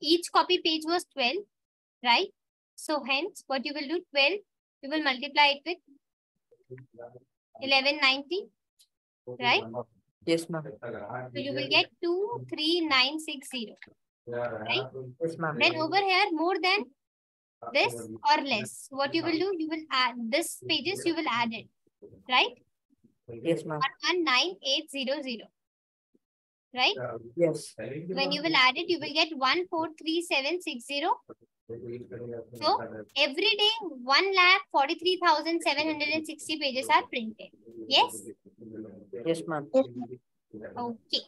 each copy page was 12, right? So hence, what you will do, 12, you will multiply it with 1190, right? Yes, ma'am. So you will get 23960. Right? Yes, ma'am. Then over here, more than this or less, what you will do, you will add this pages, you will add it, right? Yes, ma'am. 19800, right? Yes. When you will add it, you will get 143760. So every day, 1 lakh 43,760 pages are printed. Yes? Yes, ma'am. Okay.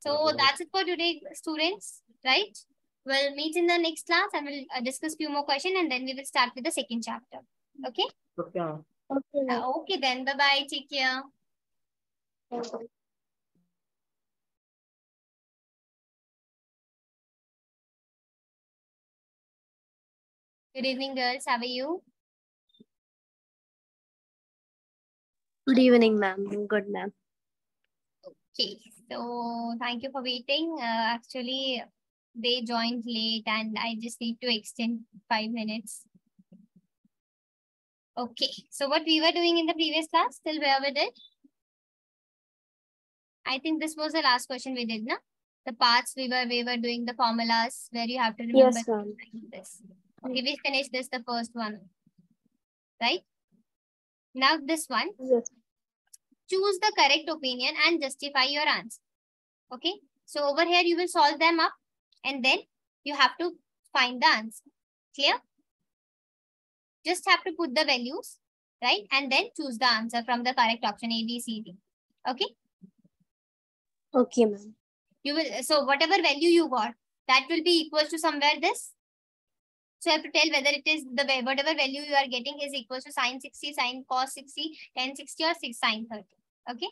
So that's it for today, students, right? We'll meet in the next class and we'll uh, discuss few more questions and then we will start with the second chapter. Okay? Okay. Okay. Uh, okay then. Bye-bye. Take care. Good evening, girls. How are you? Good evening, ma'am. Good, ma'am. Okay, so thank you for waiting. Uh, actually, they joined late and I just need to extend five minutes. Okay, so what we were doing in the previous class, till where we did? I think this was the last question we did, no? The parts we were we were doing the formulas where you have to remember Yes, this. Okay, we finished this the first one, right? Now this one, Yes. choose the correct opinion and justify your answer. Okay. So over here, you will solve them up and then you have to find the answer. Clear? Just have to put the values, right? And then choose the answer from the correct option A, B, C, D. Okay. Okay, ma'am. You will, so whatever value you got, that will be equal to somewhere this. So you have to tell whether it is the whatever value you are getting is equal to sine 60, sine cos 60, tan 60 or 6 sine 30. Okay.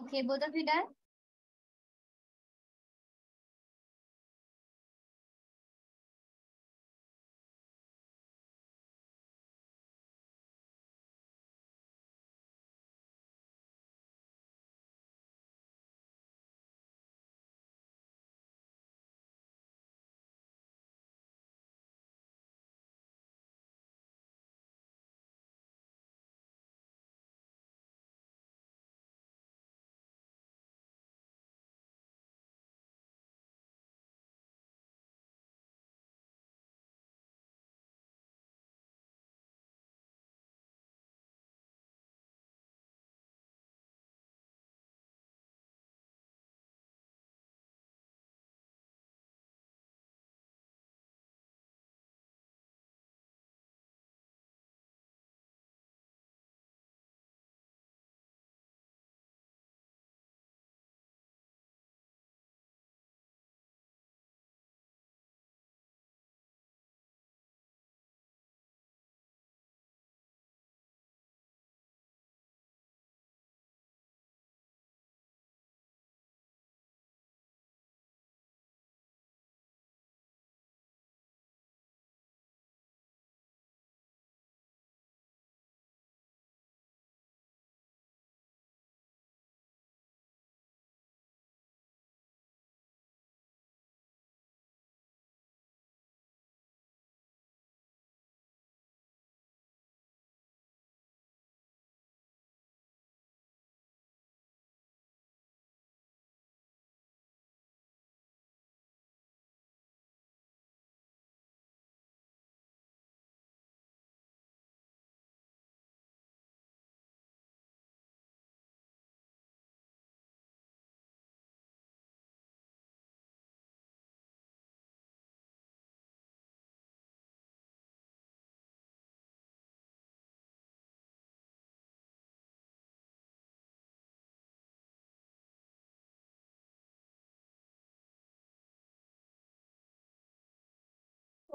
Okay, both of you done?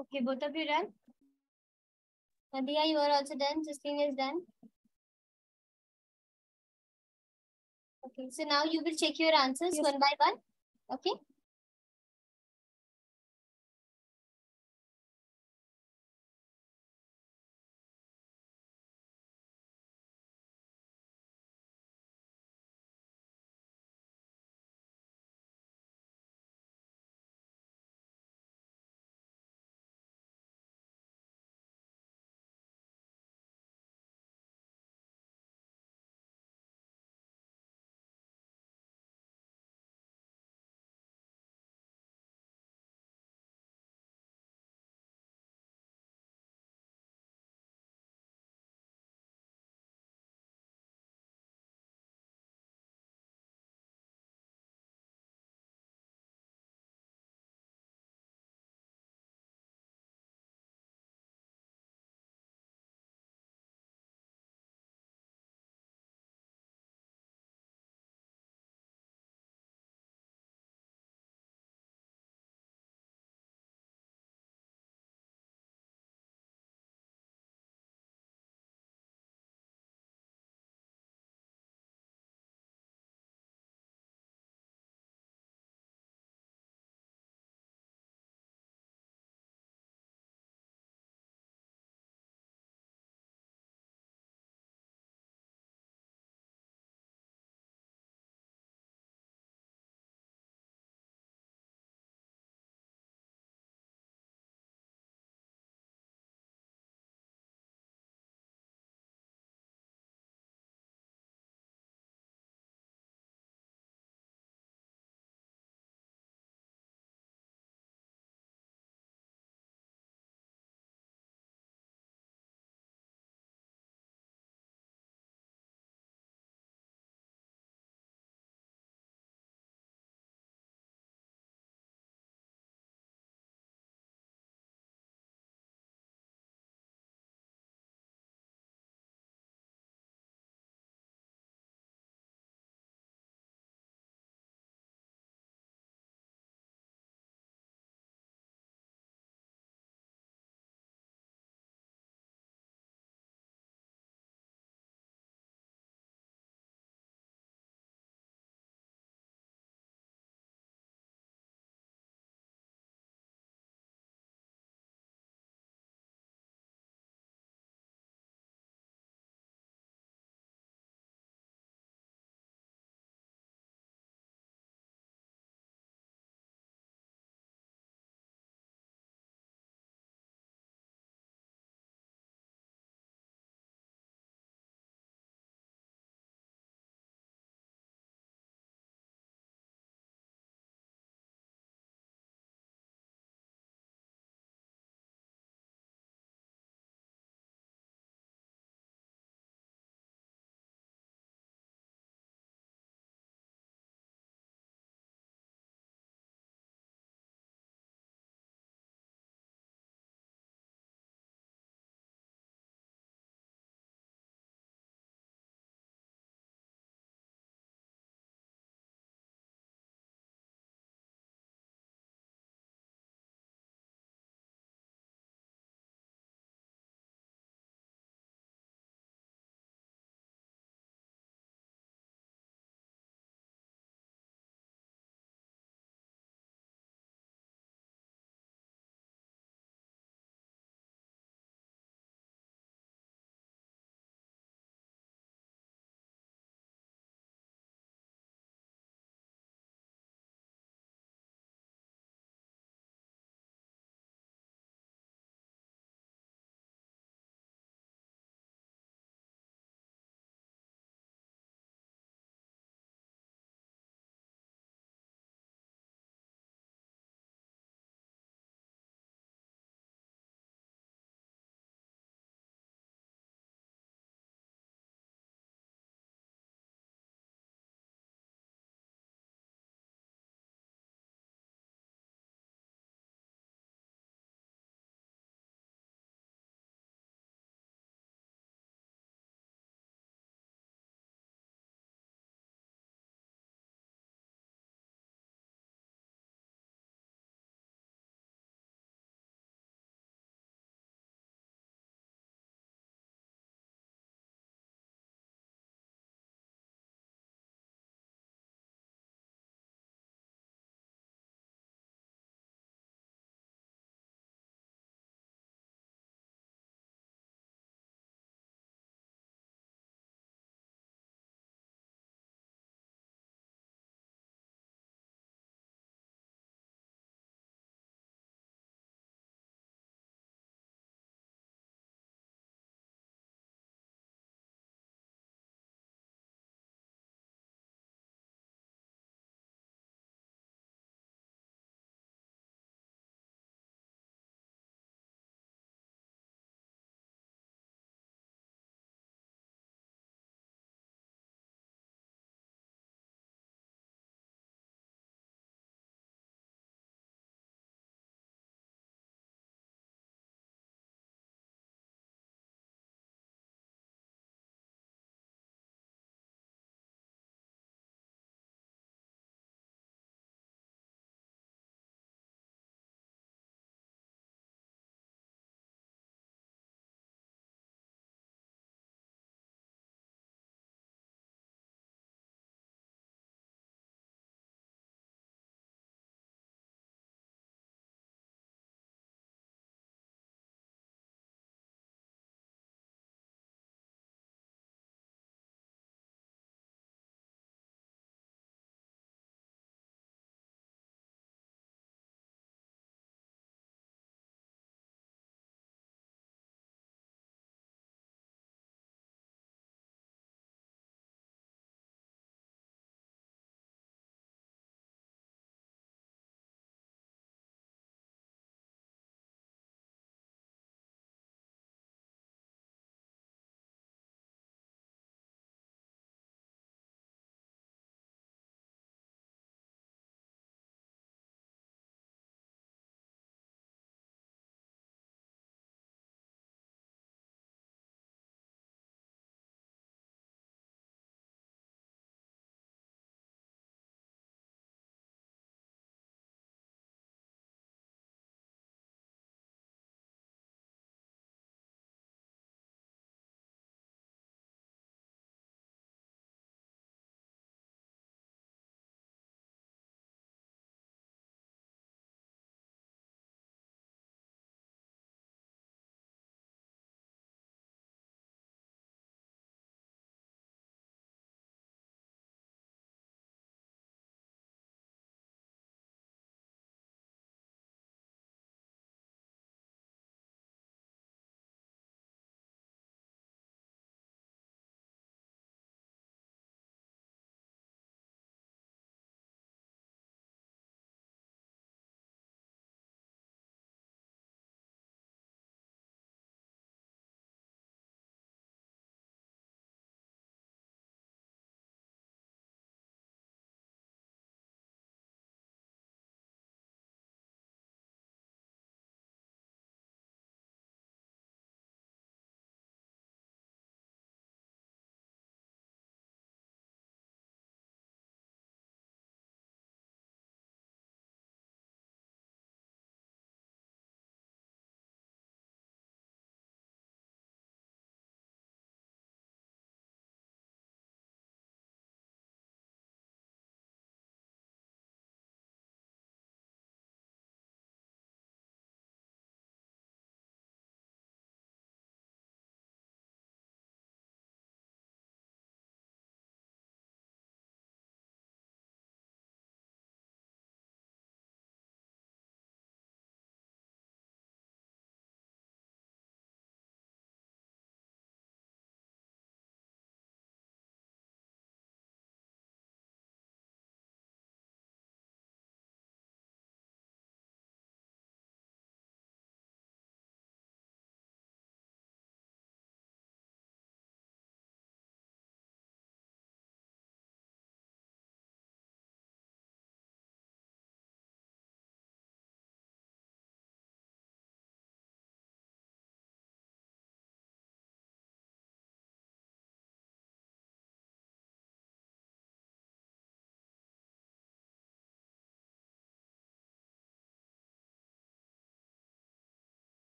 Okay, both of you done? Nadia, you are also done. Justine is done. Okay, so now you will check your answers Yes. one by one. Okay.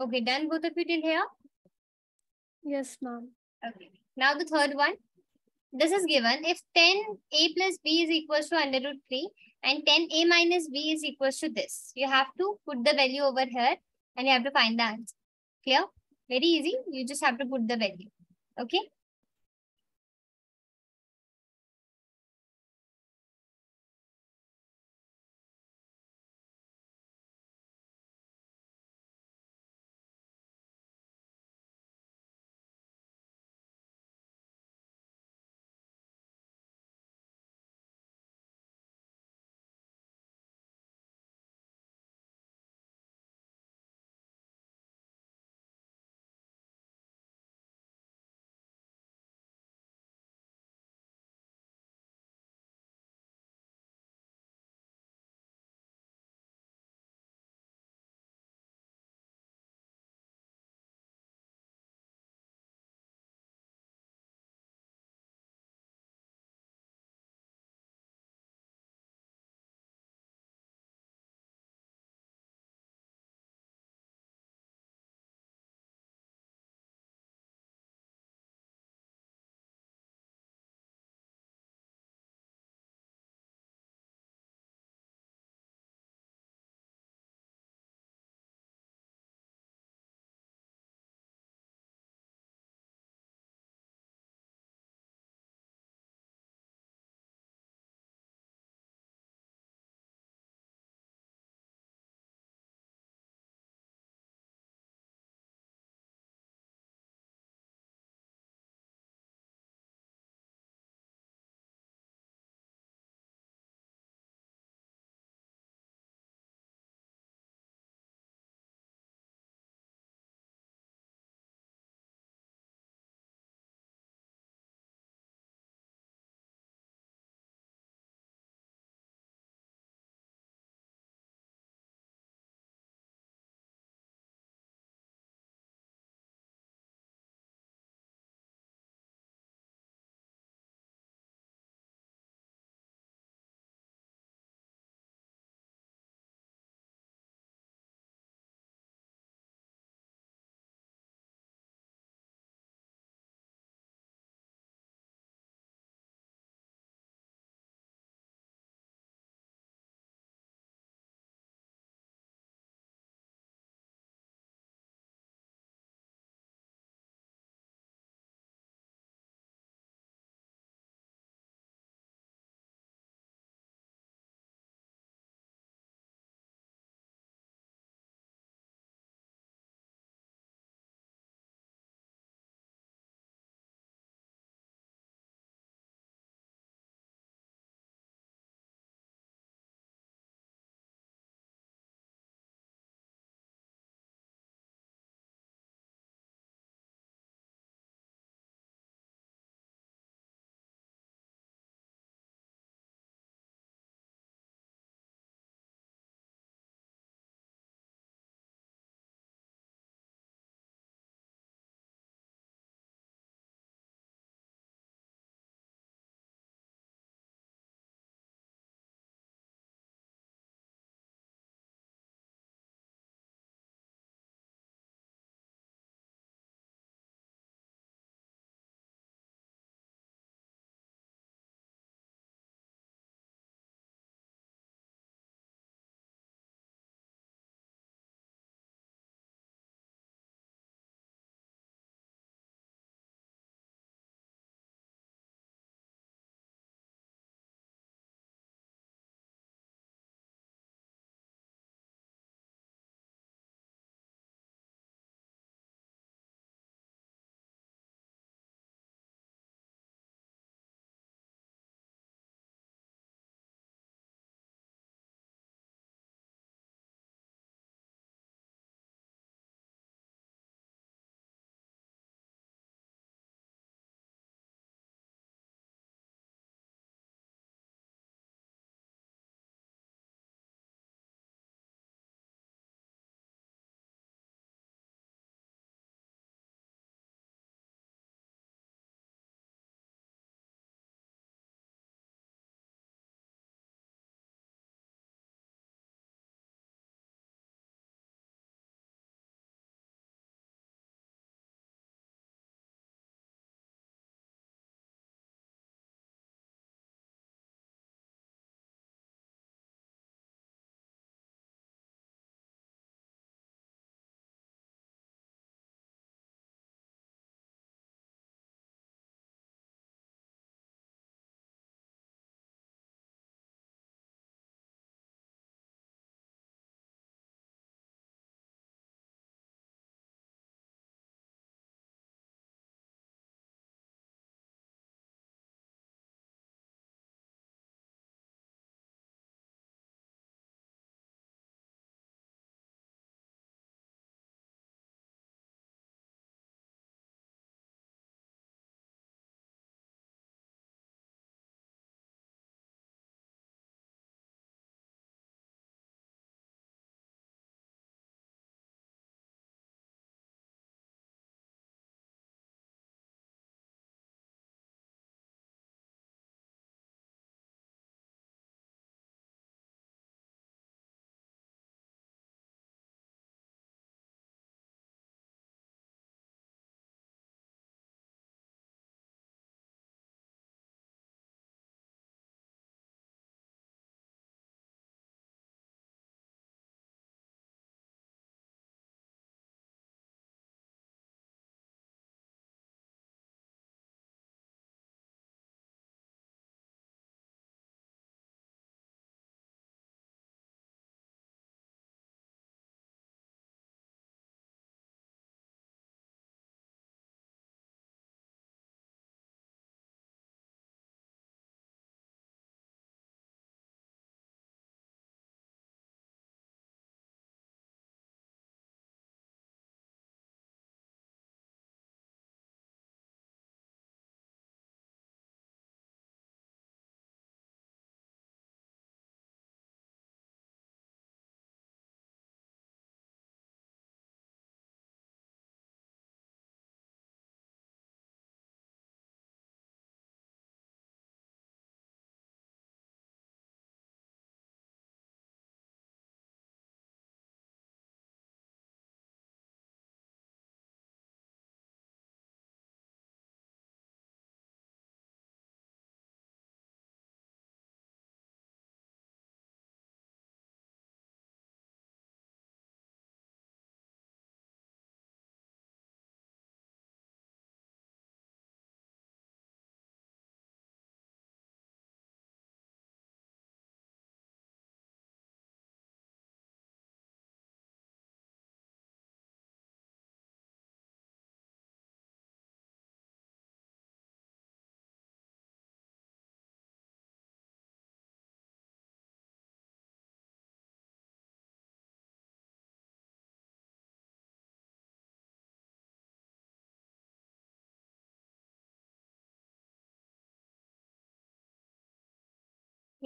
Okay, done both of you till here? Yes, ma'am. Okay. Now the third one. This is given if tan A plus b is equals to under root 3 and tan A minus b is equals to this. You have to put the value over here and you have to find the answer. Clear? Very easy. You just have to put the value. Okay.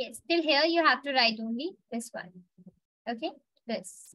Yes, till here you have to write only this one. Okay, this.